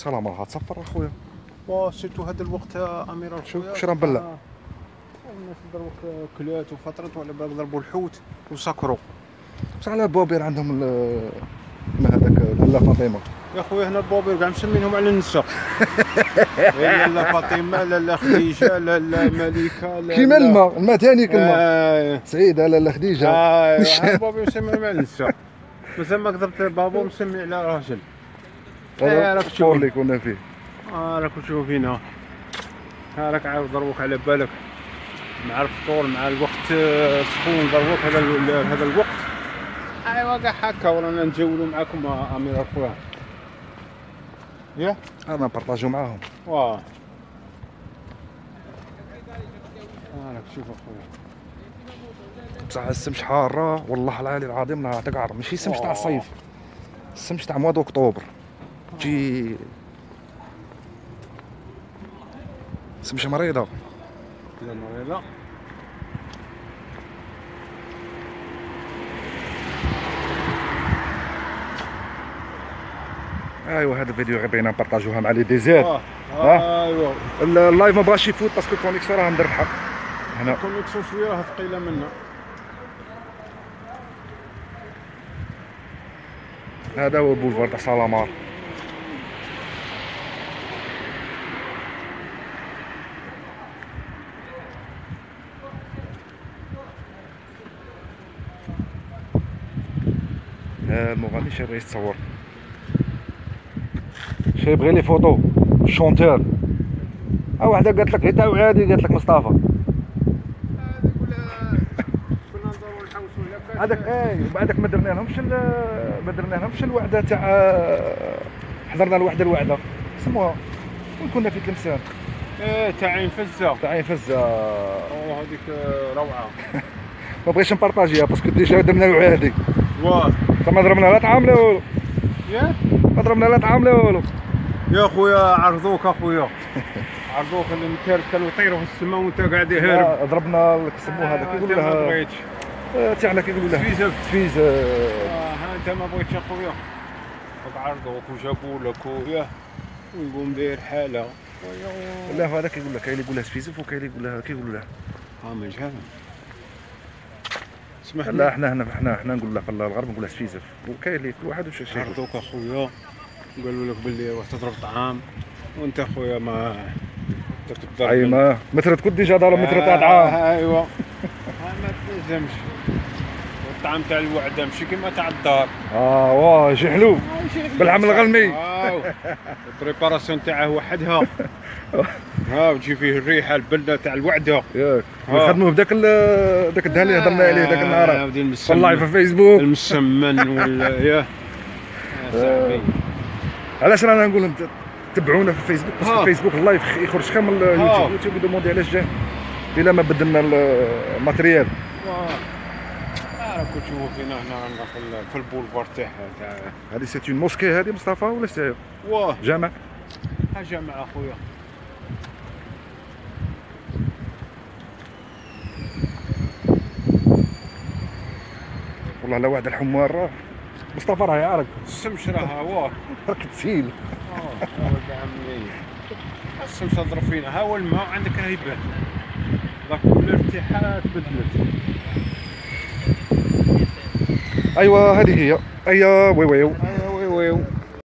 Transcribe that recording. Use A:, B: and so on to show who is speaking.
A: سلام تصفر اخويا
B: وسيرتو هذا الوقت امير الخويا
A: شو راه مبلع؟
B: الناس ضربوا كلات وفترات وعلى بالك ضربوا الحوت وسكروا
A: بصح على البوبير عندهم ما هذاك لاله فاطمة.
B: يا خويا هنا البوبير كاع مسمينهم على النساء. لا لا فاطمة لا لا خديجة لا لا ملكه لا
A: كيما الماء الماء ثاني كلمه
B: آه،
A: سعيدة لاله خديجة.
B: آه، البوبير مسميهم على النساء. مازال ما قدرت بابو مسمي على راجل.
A: هذا
B: راك تشوف.
A: اللي كنا فيه.
B: آه راك تشوف فينا ها راك عاود ضربوك على بالك. مع الفطور مع الوقت آه، سخون ضربوك هذا هذا الوقت. أيوا كاع هكا ورانا نجولوا معاكم آه، أمير اخويا يا؟
A: أنا نبارطاجيو معاهم.
B: واه. آه راك تشوف أخويا.
A: بصح السمش حارة والله العلي العظيم راه تقعر ماشي السمش تاع
B: آه.
A: الصيف السمش تاع mois d'octobre. تجي سمشة مريضة
B: لا مريضه
A: ايوا هذا الفيديو غير بغينا نبارطاجوها مع لي ديزير آه؟
B: ايوا
A: ال live ما بغاش يفوت parce que ال connexion راه مدرحة هنا
B: connexion شوية راه ثقيله منا
A: هذا هو البولفار تاع Salamandre المغني شي يبغي يتصور شي يبغي les photos ال chanteur ها وحده قالت لك هتا وعادي قالت لك مصطفى هذاك اي وبعدك ما درنا لهمش ما درنا لهمش الوعدة تاع حضرنا الوحدة الوعدة. سموها وين كنا في تلمسان
B: إيه تاع عين فزة.
A: تاع عين فزة.
B: أوه هذيك آه، روعة.
A: ما بغيتش نبارطاجيها parce que déjà درنا الوعادي
B: واه
A: ما ضربنا لا طعام لا والو
B: يا؟
A: ما ضربنا لا طعام لا والو
B: يا خويا عرضوك اخويا عرضوك اللي مكارك كانوا يطيروا في السماء وانت قاعد هارب
A: ضربنا ال- كيسموها هذا كيقول
B: انت ما
A: لها
B: بغيتش
A: تاعنا كيقول لها تفيز. آه،
B: ها انت ما بغيتش اخويا عرضوك وجابوا لك وياه. ونقوم داير حالة.
A: لا هذا كيقول لها كاين اللي يقول لها سفيزف وكاين اللي يقول لها كيقولوا لها
B: ها من جهة. اسمح
A: لا إحنا هنا إحنا إحنا نقول في الغرب نقول لها سفيزف وكاين اللي كل واحد وش شي.
B: عرضوك أخويا. قالوا لك باللي روح تضرب طعام. وأنت أخويا ما درت الضرب
A: اي ما متر تكون ديجا ضارب متر تاع طعام
B: آه، ايوا ما تلزمش. الطعام تاع الوعدة ماشي كيما تاع الدار.
A: آه واه شي حلو. بالعمل الغلمي.
B: واو البريباراسيون تاعه وحدها. ها وتجي فيه الريحه البلده تاع الوعدة.
A: ياك
B: آه.
A: نخدموا بداك داك الدهان اللي هضرنا عليه
B: آه،
A: النهار. في
B: المسمن
A: اللايف في فيسبوك
B: المسمن ولا يا. صاحبي.
A: علاش رانا نقول تبعونا في الفيسبوك باسكو. الفيسبوك اللايف يخرج خير من. اليوتيوب اليوتيوب يدوموندي علاش جا إلا ما بدلنا ال- الماتريال
B: تشوفوا فينا هنا رانا في ال- في البولفار تاعها تاع
A: هذه سيت اون موسكي هذه مصطفى ولا سي
B: واه.
A: جامع.
B: حاجة مع أخويا.
A: والله لا واحد الحمار. راه مصطفى راه يعرف
B: السمش راه واه.
A: راك تسيل.
B: آه ولد عمي. الشمس تضرب فينا. ها هو الماء عندك راه يبان ذاك الارتياحات بدلت
A: ايوا هذه هي ايوا
B: وي